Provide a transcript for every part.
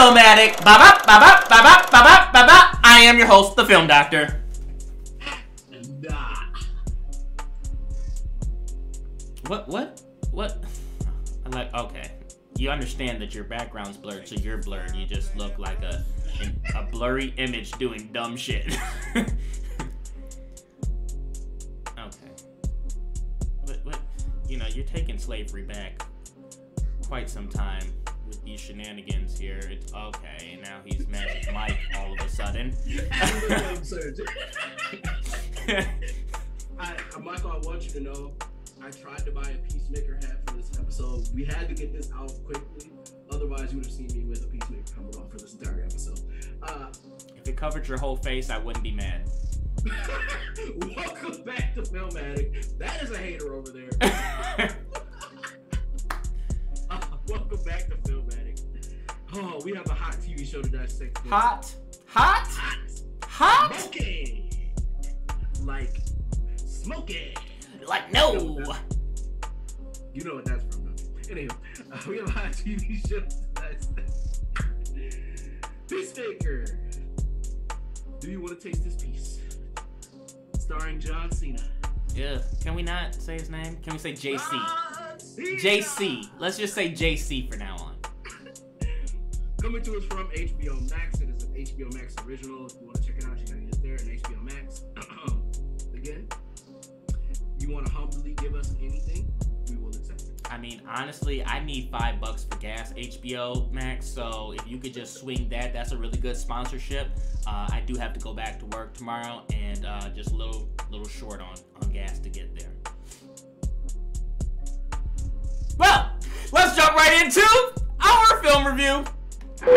Film Attic. Ba ba ba ba ba ba ba ba. I am your host, the Film Doctor. What? What? What? I'm like, okay. You understand that your background's blurred, so you're blurred. You just look like a a blurry image doing dumb shit. okay. But, What? you know, you're taking slavery back quite some time with these shenanigans here. It's okay. Now he's Magic Mike all of a sudden. I, Michael, I want you to know, I tried to buy a Peacemaker hat for this episode. We had to get this out quickly, otherwise you would have seen me with a Peacemaker coming on for this entire episode. Uh, if it covered your whole face, I wouldn't be mad. welcome back to Film Attic. That is a hater over there. Uh, welcome back to. Oh, we have a hot TV show to dissect. Hot, hot, hot, hot. smoky, like smoky. Like no. You know what that's from, though. Anyway, uh, we have a hot TV show to dissect. Peacemaker. Do you want to taste this peace? Starring John Cena. Yeah. Can we not say his name? Can we say JC? JC. Let's just say JC for now. Coming to us from HBO Max. It is an HBO Max original. If you want to check it out, you gotta get it there on HBO Max. Again, you want to humbly give us anything, we will accept it. I mean, honestly, I need five bucks for gas, HBO Max. So if you could just swing that, that's a really good sponsorship. Uh, I do have to go back to work tomorrow, and uh, just a little, little short on on gas to get there. Well, let's jump right into our film review. Peacemaker.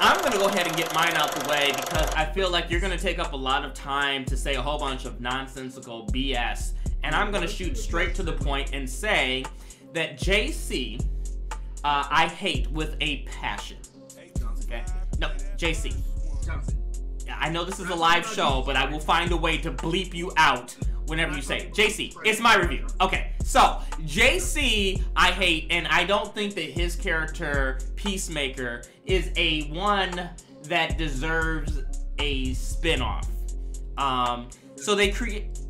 I'm gonna go ahead and get mine out the way because I feel like you're gonna take up a lot of time to say a whole bunch of nonsensical BS. And I'm gonna shoot straight to the point and say that JC, uh, I hate with a passion. Okay? No, JC. I know this is a live show, but I will find a way to bleep you out whenever you say it. JC. It's my review. Okay, so JC I hate, and I don't think that his character Peacemaker is a one that deserves a spin-off. Um, so they create.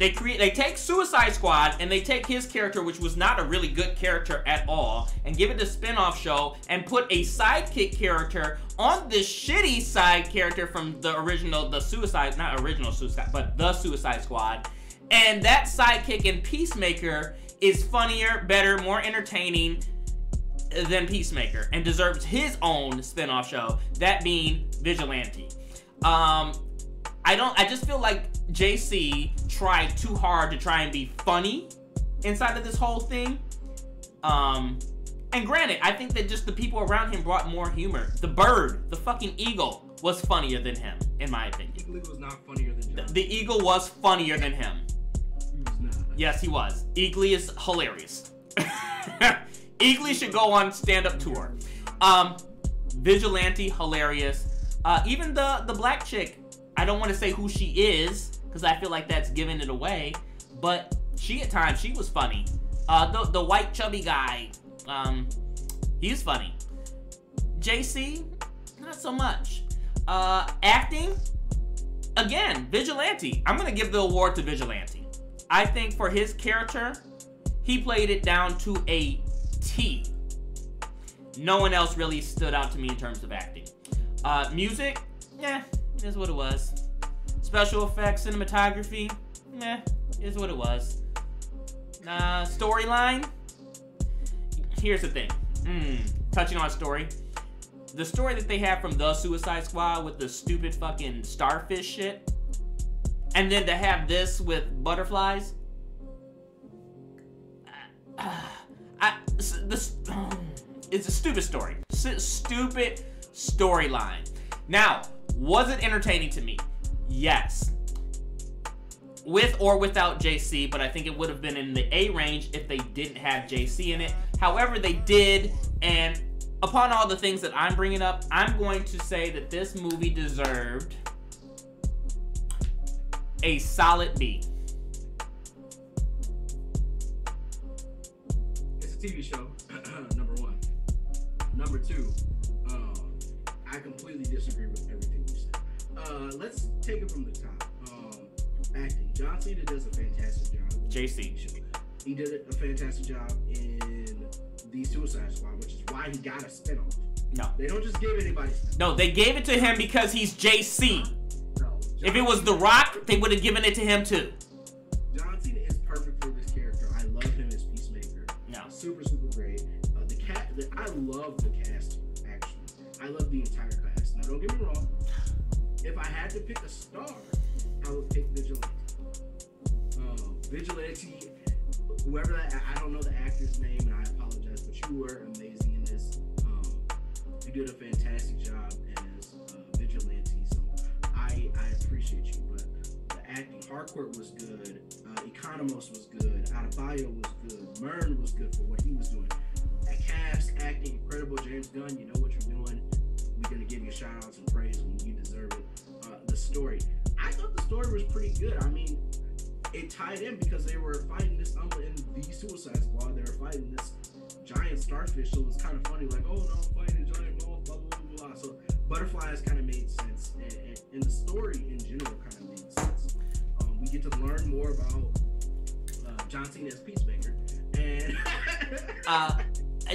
They create, they take Suicide Squad and they take his character, which was not a really good character at all, and give it a spin-off show and put a sidekick character on this shitty side character from the original, the Suicide, not original Suicide, but the Suicide Squad. And that sidekick in Peacemaker is funnier, better, more entertaining than Peacemaker and deserves his own spin-off show, that being Vigilante. Um, I don't. I just feel like JC tried too hard to try and be funny inside of this whole thing. Um, and granted, I think that just the people around him brought more humor. The bird, the fucking eagle, was funnier than him, in my opinion. Eagle was not funnier than The, John. the eagle was funnier than him. He was not. Yes, he was. Eagly is hilarious. Eagly should go on stand-up tour. Um, Vigilante, hilarious. Uh, even the the black chick, I don't want to say who she is because I feel like that's giving it away. But she at times she was funny. Uh, the the white chubby guy, um, he's funny. JC, not so much. Uh, acting, again, Vigilante. I'm gonna give the award to Vigilante. I think for his character, he played it down to a T. No one else really stood out to me in terms of acting. Uh, music, yeah, is what it was. Special effects, cinematography, meh, is what it was. Uh, storyline, here's the thing. Mm, touching on story. The story that they have from the Suicide Squad with the stupid fucking starfish shit, and then to have this with butterflies. I, this, it's a stupid story. Stupid storyline. Now, was it entertaining to me? Yes. With or without JC, but I think it would have been in the A range if they didn't have JC in it. However, they did, and upon all the things that I'm bringing up, I'm going to say that this movie deserved a solid B. It's a TV show. number one. Number two. I completely disagree with everything you said. Uh, let's take it from the top. Um, acting. John Cena does a fantastic job. JC. He did a fantastic job in the Suicide Squad, which is why he got a spinoff. No. They don't just give anybody spinoff. No, they gave it to him because he's JC. No. If it was The Rock, they would have given it to him too. John Cena is perfect for this character. I love him as Peacemaker. No. Super, super great. Uh, the cat, the, I love the cast. Actually, I love the entire don't get me wrong. If I had to pick a star, I would pick Vigilante. Um, Vigilante, whoever that, I- don't know the actor's name, and I apologize, but you were amazing in this. Um, you did a fantastic job as uh, Vigilante, so I I appreciate you. But the acting, Harcourt was good. Uh, Economos was good. Adebayo was good. Murn was good for what he was doing. That cast, acting, incredible. James Gunn, you know what you're doing. Gonna give you shout outs and praise when you deserve it. Uh, the story, I thought the story was pretty good. I mean, it tied in because they were fighting this um, in the Suicide Squad. They were fighting this giant starfish, so it was kind of funny. Like, oh no, I'm fighting a giant ball, blah blah blah blah. So butterflies kind of made sense, and, and, and the story in general kind of made sense. Um, we get to learn more about uh, John Cena as Peacemaker, and Uh,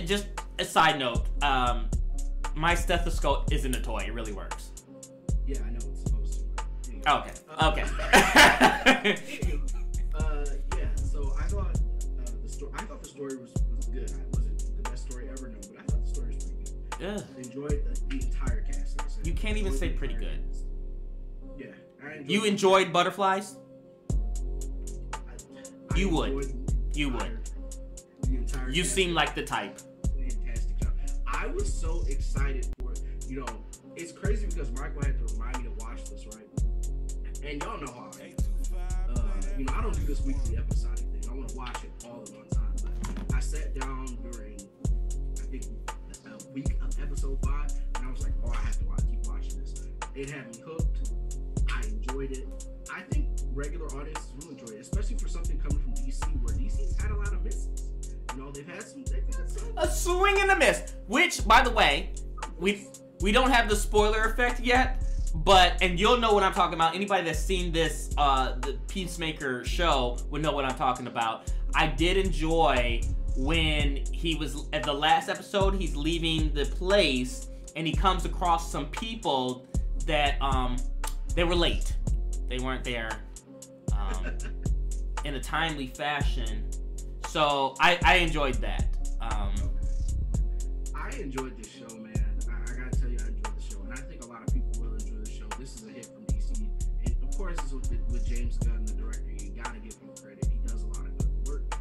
just a side note, um, my stethoscope isn't a toy. It really works. yeah, I know it's supposed to. Anyway. Okay. Uh, Okay. uh, yeah, so I thought uh, the story. I thought the story was, was good. I wasn't the best story ever, no, but I thought the story was pretty good. Ugh. I enjoyed the, the entire cast. Like I said. You can't even say pretty good. cast. Yeah, I enjoyed You enjoyed butterflies? I- I You would. enjoyed the You would. entire- The entire. You seem like the type. I was so excited for it. You know, it's crazy because Michael had to remind me to watch this, right? And y'all know how I am. Uh, you know, I don't do this weekly episodic thing. I want to watch it all at one time. But I sat down during, I think, a week of episode five, and I was like, oh, I have to watch, keep watching this. It had me hooked. I enjoyed it. I think regular audiences will enjoy it, especially for something coming from DC, where DC's had a lot of misses. You know, they've had some, they've had some. A swing and a miss. Which, by the way, we we don't have the spoiler effect yet, but and you'll know what I'm talking about. Anybody that's seen this uh the Peacemaker show would know what I'm talking about. I did enjoy when he was at the last episode, he's leaving the place and he comes across some people that um they were late. They weren't there um in a timely fashion. So I, I enjoyed that. Um, I enjoyed this show, man. I, I gotta tell you, I enjoyed the show, and I think a lot of people will enjoy the show. This is a hit from DC, and of course, was with, with James Gunn, the director. You gotta give him credit. He does a lot of good work.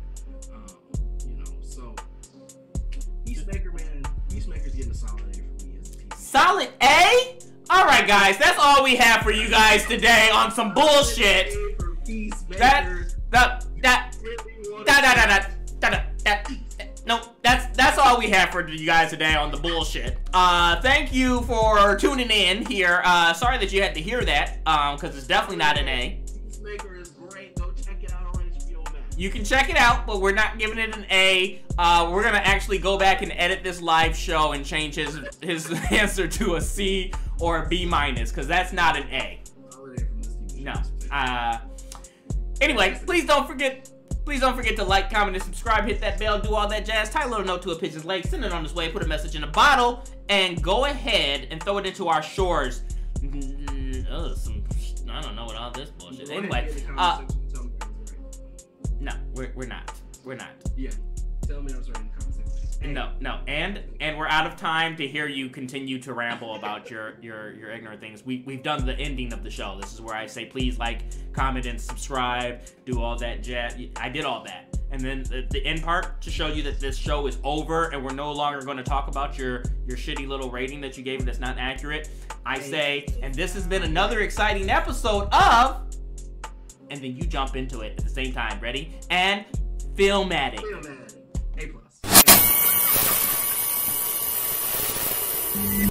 Um, you know, so Peacemaker, man. Peacemaker's getting a solid A for me as a TV. solid A? Alright, guys, that's all we have for you guys today on some bullshit. A for Peacemaker. That, that, that, Wanna- that, that, that, that, that, that, no, that's that's all we have for you guys today on the bullshit. Uh, thank you for tuning in here. Uh, sorry that you had to hear that, um, because it's definitely not an A. Peacemaker is great. Go check it out on HBO Max. You can check it out, but we're not giving it an A. Uh, we're gonna actually go back and edit this live show and change his his answer to a C or a B minus, because that's not an A. Solid A from this TV. No. Uh, anyway, please don't forget. Please don't forget to like, comment, and subscribe. Hit that bell, do all that jazz. Tie a little note to a pigeon's leg, send it on its way, put a message in a bottle, and go ahead and throw it into our shores. Mm, oh, some, I don't know what all this bullshit. Anyway, and get in the uh, comment section and tell me I was right. no, we're, we're not. We're not. Yeah. Tell me I was right No, no, and and we're out of time to hear you continue to ramble about your your your ignorant things. We we've done the ending of the show. This is where I say please like, comment, and subscribe. Do all that jazz. I did all that, and then the, the end part to show you that this show is over and we're no longer going to talk about your your shitty little rating that you gave it that's not accurate. I say, and this has been another exciting episode of. And then you jump into it at the same time. Ready? And Film Attic. Feel Thank